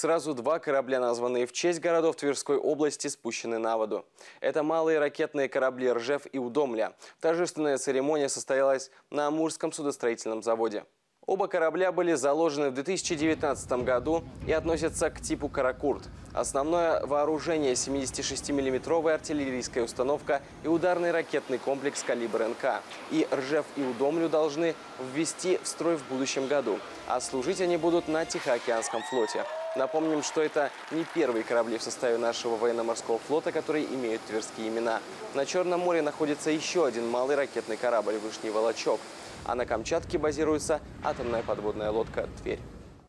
Сразу два корабля, названные в честь городов Тверской области, спущены на воду. Это малые ракетные корабли «Ржев» и «Удомля». Торжественная церемония состоялась на Амурском судостроительном заводе. Оба корабля были заложены в 2019 году и относятся к типу «Каракурт». Основное вооружение – 76 миллиметровая артиллерийская установка и ударный ракетный комплекс «Калибр НК». И «Ржев» и «Удомлю» должны ввести в строй в будущем году. А служить они будут на Тихоокеанском флоте. Напомним, что это не первые корабли в составе нашего военно-морского флота, которые имеют тверские имена. На Черном море находится еще один малый ракетный корабль «Вышний Волочок». А на Камчатке базируется атомная подводная лодка «Тверь».